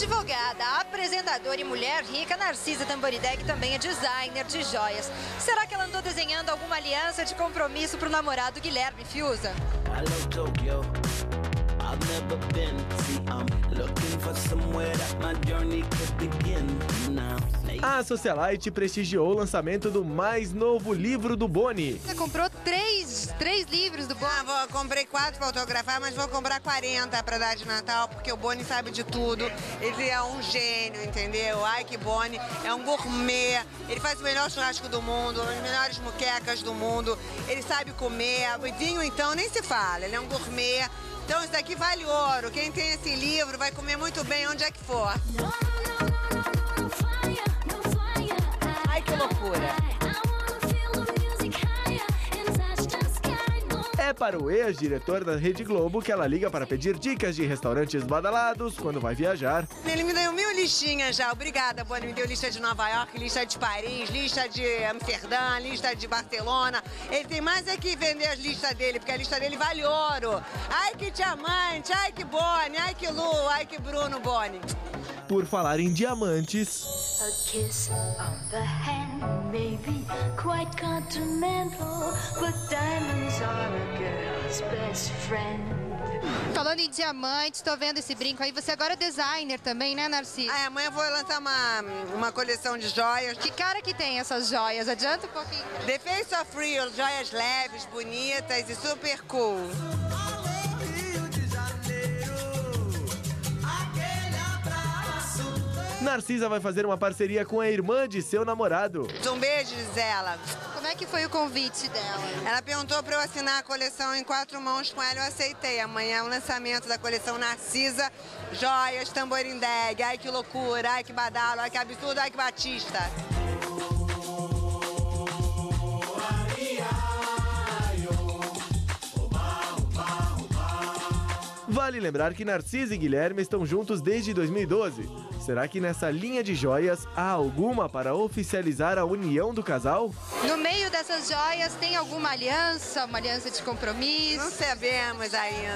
Advogada, apresentadora e mulher rica, Narcisa Tamborideg também é designer de joias. Será que ela andou desenhando alguma aliança de compromisso para o namorado Guilherme Fiuza? I've never been. See, I'm looking for somewhere that my journey. A Socialite prestigiou o lançamento do mais novo livro do Boni. Você comprou três, três livros do Boni? Ah, vou, comprei quatro para autografar, mas vou comprar 40 para dar de Natal, porque o Boni sabe de tudo. Ele é um gênio, entendeu? Ai, que Boni. É um gourmet. Ele faz o melhor churrasco do mundo, as melhores muquecas do mundo. Ele sabe comer. O vinho, então, nem se fala. Ele é um gourmet. Então, isso daqui vale ouro. Quem tem esse livro vai comer muito bem onde é que for. Ai, que É para o ex-diretor da Rede Globo que ela liga para pedir dicas de restaurantes badalados quando vai viajar. Ele me deu mil listinhas já. Obrigada, Boni. Me deu lista de Nova York, lista de Paris, lista de Amsterdã, lista de Barcelona. Ele tem mais é que vender as listas dele, porque a lista dele vale ouro. Ai, que diamante, ai, que Boni, ai, que Lu, ai, que Bruno Boni. Por falar em diamantes, A kiss on the hand may be quite continental, but diamonds are a. Falando em diamantes, tô vendo esse brinco aí. Você agora é designer também, né, Narciso? Ai, amanhã eu vou lançar uma, uma coleção de joias. Que cara que tem essas joias? Adianta um pouquinho. The Face of Real, joias leves, bonitas e super cool. Narcisa vai fazer uma parceria com a irmã de seu namorado. Um beijo, Gisela. Como é que foi o convite dela? Ela perguntou para eu assinar a coleção em quatro mãos com ela, eu aceitei. Amanhã é o lançamento da coleção Narcisa, joias, tamborindeg. Ai, que loucura, ai, que badalo, ai, que absurdo, ai, que batista. Vale lembrar que Narcisa e Guilherme estão juntos desde 2012. Será que nessa linha de joias há alguma para oficializar a união do casal? No meio dessas joias tem alguma aliança, uma aliança de compromisso? Não sabemos ainda.